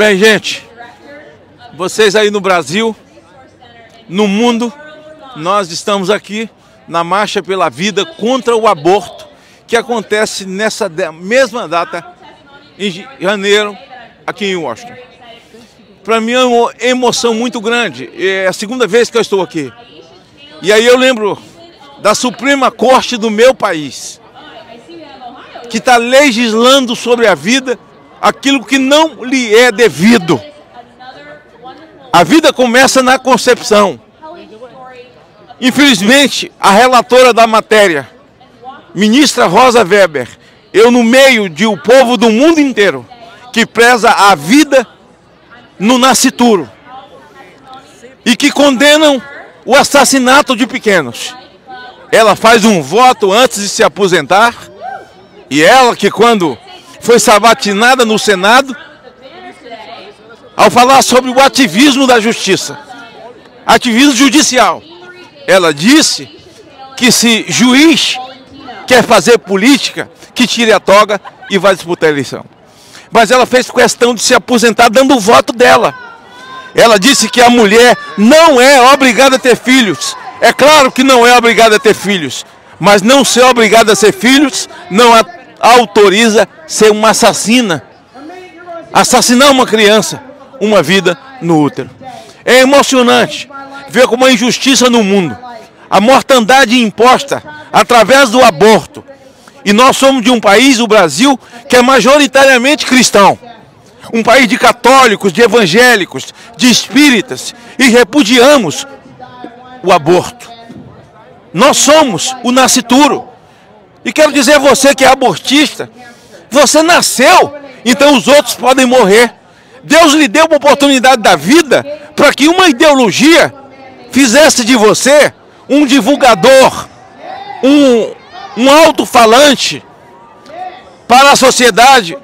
Bem, gente, vocês aí no Brasil, no mundo, nós estamos aqui na Marcha pela Vida contra o Aborto, que acontece nessa mesma data, em janeiro, aqui em Washington. Para mim é uma emoção muito grande, é a segunda vez que eu estou aqui. E aí eu lembro da Suprema Corte do meu país, que está legislando sobre a vida aquilo que não lhe é devido. A vida começa na concepção. Infelizmente, a relatora da matéria, ministra Rosa Weber, eu no meio de um povo do mundo inteiro que preza a vida no nascituro e que condenam o assassinato de pequenos. Ela faz um voto antes de se aposentar e ela que quando foi sabatinada no Senado ao falar sobre o ativismo da justiça, ativismo judicial. Ela disse que se juiz quer fazer política, que tire a toga e vai disputar a eleição. Mas ela fez questão de se aposentar dando o voto dela. Ela disse que a mulher não é obrigada a ter filhos. É claro que não é obrigada a ter filhos, mas não ser obrigada a ser filhos não autoriza ser uma assassina. Assassinar uma criança, uma vida no útero. É emocionante ver como a injustiça no mundo, a mortandade imposta através do aborto. E nós somos de um país, o Brasil, que é majoritariamente cristão. Um país de católicos, de evangélicos, de espíritas, e repudiamos o aborto. Nós somos o nascituro. E quero dizer a você que é abortista, você nasceu, então os outros podem morrer. Deus lhe deu uma oportunidade da vida para que uma ideologia fizesse de você um divulgador, um, um alto-falante para a sociedade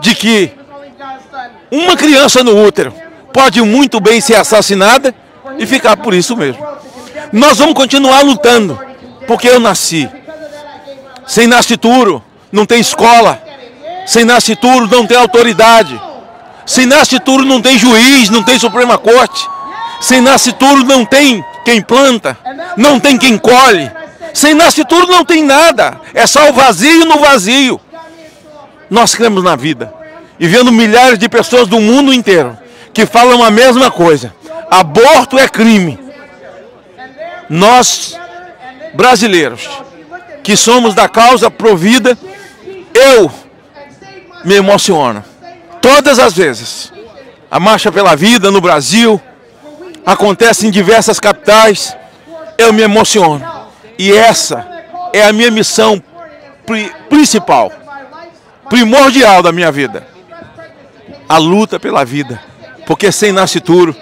de que uma criança no útero pode muito bem ser assassinada e ficar por isso mesmo. Nós vamos continuar lutando, porque eu nasci. Sem nascituro não tem escola. Sem nascituro não tem autoridade. Sem nascituro não tem juiz, não tem Suprema Corte. Sem nascituro não tem quem planta, não tem quem colhe. Sem nascituro não tem nada. É só o vazio no vazio. Nós cremos na vida. E vendo milhares de pessoas do mundo inteiro que falam a mesma coisa. Aborto é crime. Nós, brasileiros, que somos da causa provida, eu me emociono. Todas as vezes. A Marcha pela Vida no Brasil acontece em diversas capitais. Eu me emociono. E essa é a minha missão pri principal, primordial da minha vida. A luta pela vida. Porque sem nascituro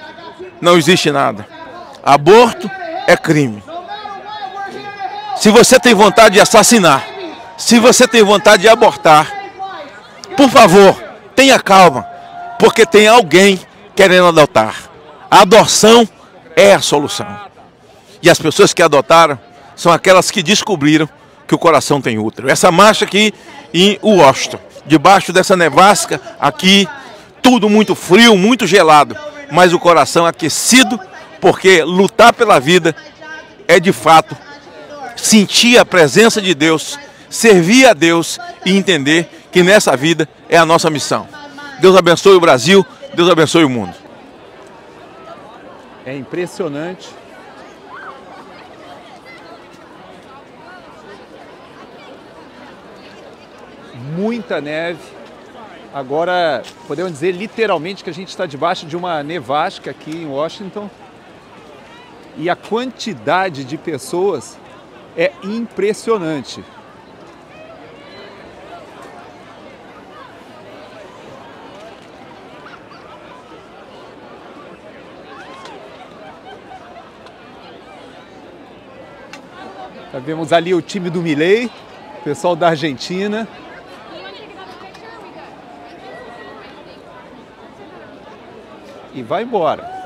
não existe nada. Aborto é crime. Se você tem vontade de assassinar, se você tem vontade de abortar, por favor, tenha calma, porque tem alguém querendo adotar. A adoção é a solução. E as pessoas que adotaram são aquelas que descobriram que o coração tem útero. Essa marcha aqui em Washington, debaixo dessa nevasca, aqui, tudo muito frio, muito gelado, mas o coração aquecido, porque lutar pela vida é de fato sentir a presença de Deus, servir a Deus e entender que nessa vida é a nossa missão. Deus abençoe o Brasil, Deus abençoe o mundo. É impressionante. Muita neve. Agora, podemos dizer literalmente que a gente está debaixo de uma nevasca aqui em Washington. E a quantidade de pessoas é impressionante. Já vemos ali o time do Milei, pessoal da Argentina. E vai embora.